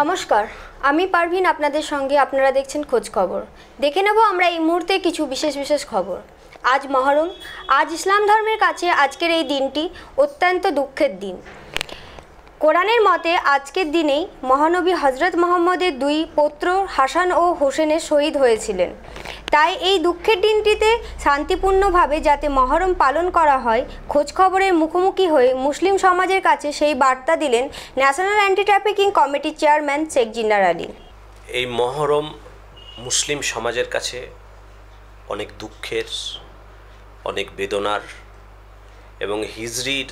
নমস্কার, আমি পারভিন আপনাদের সঙ্গে আপনারা দেখছেন খোঁজ খবর। দেখে নেব আমরা এই মুহূর্তে কিছু বিশেষ বিশেষ খবর। আজ মহরম, আজ ইসলাম ধর্মের কাছে আজকের এই দিনটি অত্যন্ত দুঃখের দিন। কোরআনের মতে আজকের দিনেই মহানবী হজরত মোহাম্মদের দুই পুত্র হাসান ও হোসেনের শহীদ হয়েছিলেন। তাই এই দুঃখের দিনটিতে শান্তিপূর্ণভাবে যাতে মহরম পালন করা হয়, খোঁজখবরের মুখোমুখি হয়ে মুসলিম সমাজের কাছে সেই বার্তা দিলেন ন্যাশনাল অ্যান্টি ট্রাফিকিং কমিটির চেয়ারম্যান শেখ জিন্নার আলী। এই মহরম মুসলিম সমাজের কাছে অনেক দুঃখের, অনেক বেদনার এবং হিজরির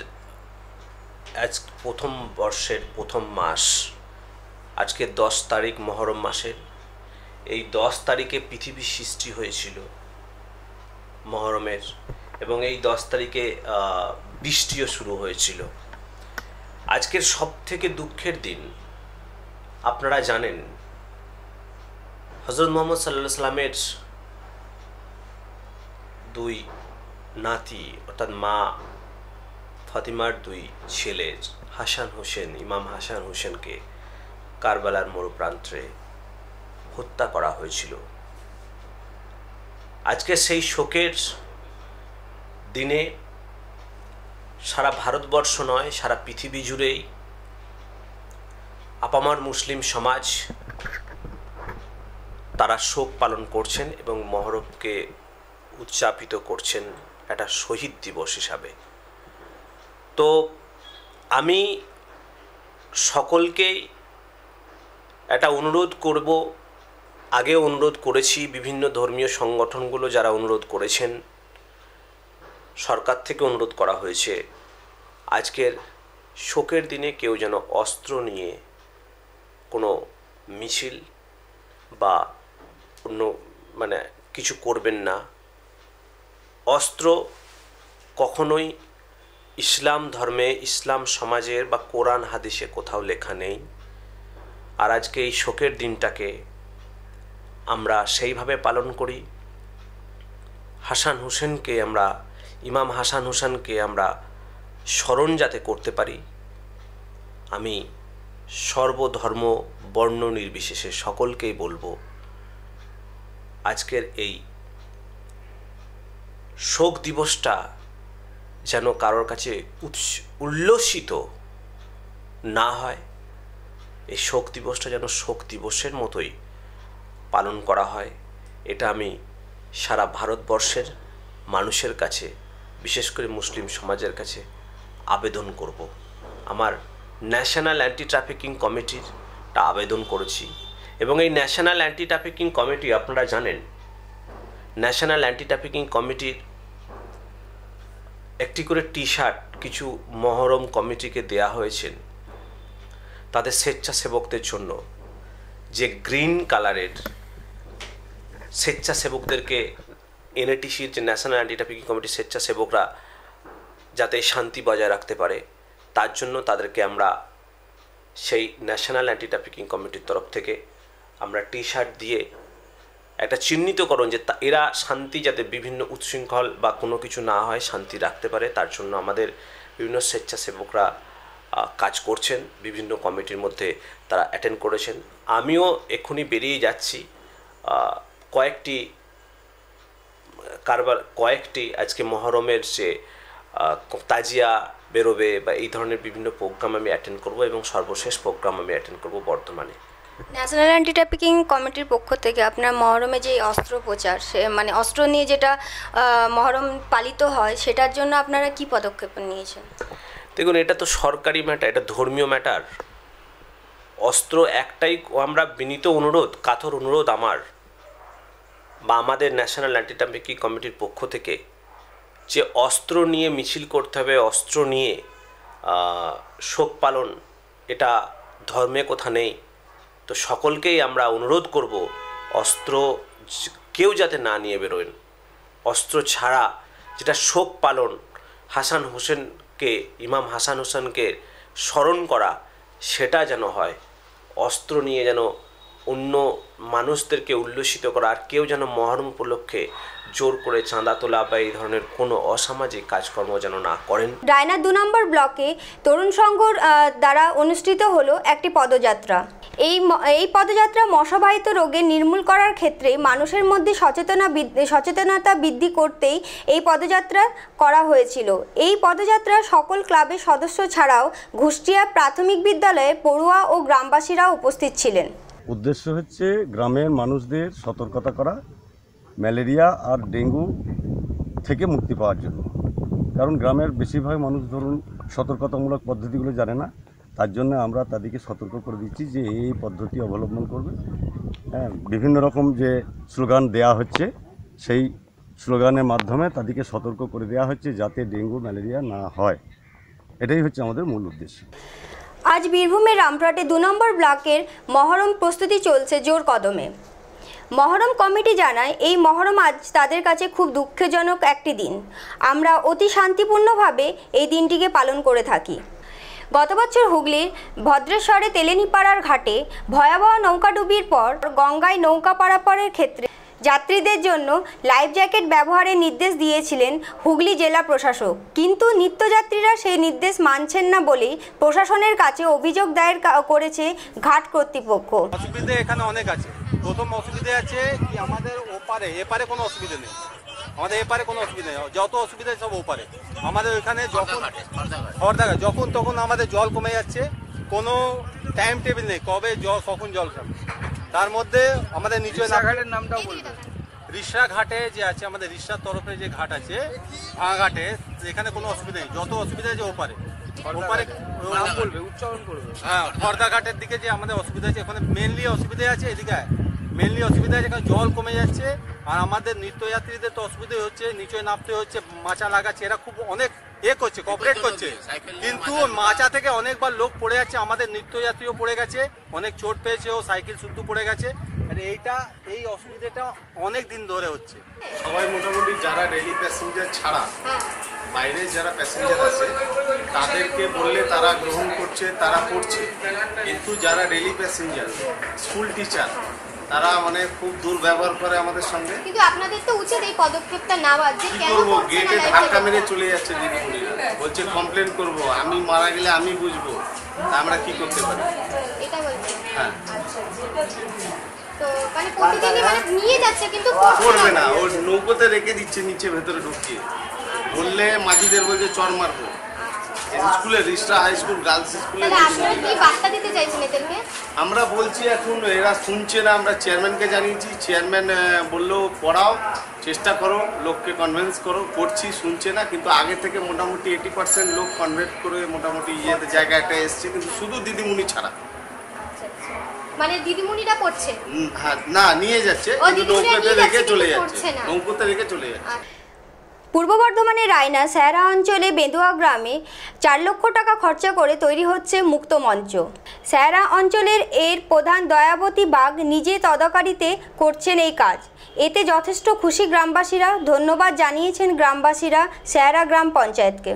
আজ প্রথম বর্ষের প্রথম মাস। আজকে দশ তারিখ মহরম মাসের। এই দশ তারিখে পৃথিবী সৃষ্টি হয়েছিল মহরমের এবং এই দশ তারিখে বৃষ্টিও শুরু হয়েছিল। আজকের সব থেকে দুঃখের দিন, আপনারা জানেন হজরত মোহাম্মদ সাল্লাহ সাল্লামের দুই নাতি, অর্থাৎ মা ফাতিমার দুই ছেলে হাসান হোসেন, ইমাম হাসান হোসেনকে কারবালার মরুপ্রান্তে হত্যা করা হয়েছিল। আজকে সেই শোকের দিনে সারা ভারতবর্ষ নয়, সারা পৃথিবী জুড়েই আপামার মুসলিম সমাজ তারা শোক পালন করছেন এবং মহরমকে উদযাপিত করছেন একটা শহীদ দিবস হিসাবে। তো আমি সকলকেই একটা অনুরোধ করব আগে অনুরোধ করেছি বিভিন্ন ধর্মীয় সংগঠনগুলো যারা অনুরোধ করেছেন, সরকার থেকে অনুরোধ করা হয়েছে, আজকের শোকের দিনে কেউ যেন অস্ত্র নিয়ে কোনো মিছিল বা অন্য মানে কিছু করবেন না। অস্ত্র কখনোই ইসলাম ধর্মে, ইসলাম সমাজের বা কোরআন হাদিসে কোথাও লেখা নেই। আর আজকে এই শোকের দিনটাকে আমরা সেইভাবে পালন করি। হাসান হোসেনকে আমরা, ইমাম হাসান হোসেনকে আমরা স্মরণ যাতে করতে পারি, আমি সর্বধর্ম বর্ণ নির্বিশেষে সকলকেই বলব, আজকের এই শোক দিবসটা যেন কারোর কাছে উৎস, উল্লসিত না হয়। এই শোক দিবসটা যেন শোক দিবসের মতোই পালন করা হয়। এটা আমি সারা ভারতবর্ষের মানুষের কাছে, বিশেষ করে মুসলিম সমাজের কাছে আবেদন করব। আমার ন্যাশনাল অ্যান্টি ট্রাফিকিং কমিটিরটা আবেদন করেছি। এবং এই ন্যাশনাল অ্যান্টি ট্রাফিকিং কমিটি, আপনারা জানেন, ন্যাশনাল অ্যান্টি ট্রাফিকিং কমিটির একটি করে টি শার্ট কিছু মহরম কমিটিকে দেয়া হয়েছে তাদের স্বেচ্ছাসেবকদের জন্য। যে গ্রিন কালারের স্বেচ্ছাসেবকদেরকে এনএটিসির যে ন্যাশনাল অ্যান্টি ট্রাফিকিং কমিটির স্বেচ্ছাসেবকরা যাতে শান্তি বজায় রাখতে পারে, তার জন্য তাদেরকে আমরা সেই ন্যাশনাল অ্যান্টি ট্রাফিকিং কমিটির তরফ থেকে আমরা টি শার্ট দিয়ে একটা চিহ্নিতকরণ যে এরা শান্তি যাতে বিভিন্ন উচ্ছৃঙ্খল বা কোনো কিছু না হয়, শান্তি রাখতে পারে। তার জন্য আমাদের বিভিন্ন স্বেচ্ছাসেবকরা কাজ করছেন। বিভিন্ন কমিটির মধ্যে তারা অ্যাটেন্ড করেছেন। আমিও এক্ষুনি বেরিয়ে যাচ্ছি। কয়েকটি, কারবার, কয়েকটি আজকে মহরমের যে তাজিয়া বেরোবে বা এই ধরনের বিভিন্ন প্রোগ্রাম আমি অ্যাটেন্ড করব এবং সর্বশেষ প্রোগ্রাম আমি অ্যাটেন্ড করব বর্তমানে। ন্যাশনাল অ্যান্টি ট্রাফিকিং কমিটির পক্ষ থেকে আপনার মহরমে যে অস্ত্র প্রচার, সে মানে অস্ত্র নিয়ে যেটা মহরম পালিত হয়, সেটার জন্য আপনারা কি পদক্ষেপ নিয়েছেন? দেখুন, এটা তো সরকারি ম্যাটার এটা ধর্মীয় ম্যাটার অস্ত্র একটাই আমরা বিনীত অনুরোধ, কাতর অনুরোধ আমার বা আমাদের ন্যাশনাল অ্যান্টি ট্রাফিকিং কমিটির পক্ষ থেকে যে অস্ত্র নিয়ে মিছিল করতে হবে, অস্ত্র নিয়ে শোক পালন, এটা ধর্মে কোথা নেই। তো সকলকেই আমরা অনুরোধ করব, অস্ত্র কেউ যাতে না নিয়ে বেরোয়। অস্ত্র ছাড়া যেটা শোক পালন, হাসান হোসেনকে, ইমাম হাসান হোসেনকে স্মরণ করা, সেটা যেন হয়। অস্ত্র নিয়ে যেন অন্য মানুষদেরকে উল্লসিত করা, আর কেউ যেন মহরম উপলক্ষে জোর করে চাঁদা তোলা বা এই ধরনের কোনো অসামাজিক কাজকর্ম যেন না করেন। রায়না দু নম্বর ব্লকে তরুণ সংঘর দ্বারা অনুষ্ঠিত হলো একটি পদযাত্রা। এই এই পদযাত্রা মশাবাহিত রোগে নির্মূল করার ক্ষেত্রে মানুষের মধ্যে সচেতনা সচেতনতা বৃদ্ধি করতেই এই পদযাত্রা করা হয়েছিল। এই পদযাত্রা সকল ক্লাবের সদস্য ছাড়াও ঘুষ্টিয়া প্রাথমিক বিদ্যালয়ে পড়ুয়া ও গ্রামবাসীরা উপস্থিত ছিলেন। উদ্দেশ্য হচ্ছে গ্রামের মানুষদের সতর্কতা করা ম্যালেরিয়া আর ডেঙ্গু থেকে মুক্তি পাওয়ার জন্য। কারণ গ্রামের বেশিরভাগ মানুষ ধরুন সতর্কতামূলক পদ্ধতিগুলো জানে না, তার জন্য আমরা তাদেরকে সতর্ক করে দিচ্ছি যে এই পদ্ধতি অবলম্বন করবে। হ্যাঁ বিভিন্ন রকম যে স্লোগান দেয়া হচ্ছে, সেই স্লোগানের মাধ্যমে তাদেরকে সতর্ক করে দেওয়া হচ্ছে যাতে ডেঙ্গু, ম্যালেরিয়া না হয়। এটাই হচ্ছে আমাদের মূল উদ্দেশ্য। আজ বীরভূমের রামপুরহাটে দু নম্বর ব্লকের মহরম প্রস্তুতি চলছে জোর কদমে। মহরম কমিটি জানায়, এই মহরম আজ তাদের কাছে খুব দুঃখজনক একটি দিন। আমরা অতি শান্তিপূর্ণভাবে এই দিনটিকে পালন করে থাকি। গত বছর হুগলির ভদ্রেশ্বরে তেলেনিপাড়ার ঘাটে ভয়াবহ নৌকাডুবির পর গঙ্গায় নৌকা পারাপারের ক্ষেত্রে যাত্রীদের জন্য লাইফ জ্যাকেট ব্যবহারের নির্দেশ দিয়েছিলেন হুগলি জেলা প্রশাসক। কিন্তু নিত্যযাত্রীরা সেই নির্দেশ মানছেন না বলেই প্রশাসনের কাছে অভিযোগ দায়ের করেছে ঘাট কর্তৃপক্ষ। অসুবিধে এখানে অনেক আছে। প্রথম অসুবিধা আছে কি আমাদের ওপারে এপারে কোনো অসুবিধা নেই। আমাদের এপারে কোনো অসুবিধা নেই। যত অসুবিধা সব ওপারে। আমাদের ওইখানে যখন খড়দাঘাট যখন তখন আমাদের জল কমে যাচ্ছে। কোনো টাইম টেবিল নেই। কবে জল কখন জল খাবে। তার মধ্যে আমাদের নিচে ঘাটের নামটাও বলবে রিসরা ঘাটে যে আছে আমাদের রিসরার তরফে যে ঘাট আছে ভাঙা ঘাটে এখানে কোনো অসুবিধা নেই। যত অসুবিধা আছে ওপারে। ওপারে নাম বলবে উচ্চারণ করবে। হ্যাঁ খর্দা ঘাটের দিকে যে আমাদের অসুবিধা আছে ওখানে মেনলি অসুবিধা আছে এদিকে মেনলি অসুবিধা আছে কারণ জল কমে যাচ্ছে, আর আমাদের নিত্যযাত্রীদের তো অসুবিধা হচ্ছে, নিচে নামতে হচ্ছে, মাচা লাগাচ্ছে, এরা খুব অনেক এ করছে কপারেট করছে। কিন্তু মাচা থেকে অনেকবার লোক পড়ে যাচ্ছে, আমাদের নিত্যযাত্রীও পড়ে গেছে, অনেক চোট পেয়েছে ও সাইকেল শুদ্ধ পড়ে গেছে। আর এইটা, এই অসুবিধাটা অনেক দিন ধরে হচ্ছে। সবাই মোটামুটি যারা রেলি প্যাসেঞ্জার ছাড়া, বাইরে যারা প্যাসেঞ্জার আছে, তাদেরকে বললে তারা গ্রহণ করছে, তারা করছে কিন্তু যারা রেলি প্যাসেঞ্জার স্কুল টিচার তারা মানে খুব দুর্ব্যবহার করে আমাদের সঙ্গে। কিন্তু আপনাদের তো উচিত এই পদক্ষেপটা নেওয়া যে কি করব? গেটে ধাক্কা মেরে চলে যাচ্ছে দিদিমণিরা। বলছে কমপ্লেন করব আমি মারা গেলে আমি বুঝব। তা আমরা কি করতে পারি? এটা বলছে। হ্যাঁ। তো মানে প্রতিদিনই মানে নিয়ে যাচ্ছে কিন্তু করবে না। ও নৌকোতে রেখে দিচ্ছে নিচে ভেতরে ঢুকিয়ে। বললে মাঝিদের বলছে চর মারবো। স্কুলে রিস্টা হাই স্কুল গার্লস স্কুলে আমরা বলছি এখন এরা শুনছে না আমরা চেয়ারম্যানকে জানিয়েছি। চেয়ারম্যান বলল পড়াও চেষ্টা করো লোককে কনভিন্স করো করছি শুনছে না কিন্তু আগে থেকে মোটামুটি এইটি পার্সেন্ট লোক কনভার্ট করে মোটামুটি ইয়েতে জায়গাটা এসছে কিন্তু শুধু দিদিমণি ছাড়া। মানে দিদিমণিরা উম, হ্যাঁ, না নিয়ে যাচ্ছে নৌকোতে রেখে চলে যাচ্ছে। নৌকোতে রেখে চলে যাচ্ছে। পূর্ব বর্ধমানের রায়না স্যারা অঞ্চলে বেদুয়া গ্রামে চার লক্ষ টাকা খরচা করে তৈরি হচ্ছে মুক্ত মঞ্চ। স্যারা অঞ্চলের এর প্রধান দয়াবতী বাঘ নিজে তদাকারিতে করছেন এই কাজ। এতে যথেষ্ট খুশি গ্রামবাসীরা। ধন্যবাদ জানিয়েছেন গ্রামবাসীরা স্যারা গ্রাম পঞ্চায়েতকে।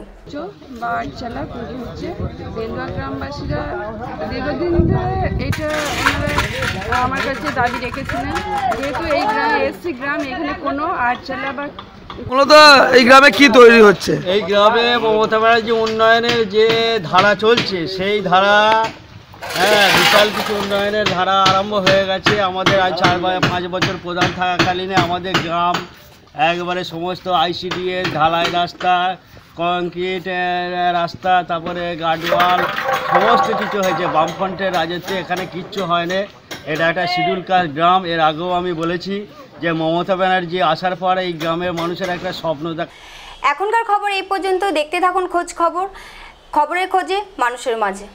আমার কাছে দাবি রেখেছিলেন। যেহেতু এই গ্রাম, এসসি গ্রাম, এখানে কোনো আটচালা বা মূলত এই গ্রামে কি তৈরি হচ্ছে? এই গ্রামে মমতা ব্যানার্জি উন্নয়নের যে ধারা চলছে, সেই ধারা হ্যাঁ বিশাল কিছু উন্নয়নের ধারা আরম্ভ হয়ে গেছে। আমাদের আজ চার পাঁচ বছর প্রধান থাকাকালীনে আমাদের গ্রাম একবারে সমস্ত আইসিডিএস, ঢালাই রাস্তা, কংক্রিট রাস্তা, তারপরে গার্ডওয়াল, সমস্ত কিছু হয়েছে। বামফ্রন্টের রাজত্বে এখানে কিচ্ছু হয়নি। এটা একটা শিডিউল কাস্ট গ্রাম, এর আগেও আমি বলেছি। যে মমতা ব্যানার্জি আসার পর এই গ্রামের মানুষের একটা স্বপ্ন দেখ এখনকার খবর এই পর্যন্ত। দেখতে থাকুন খোঁজ খবর, খবরের খোঁজে, মানুষের মাঝে।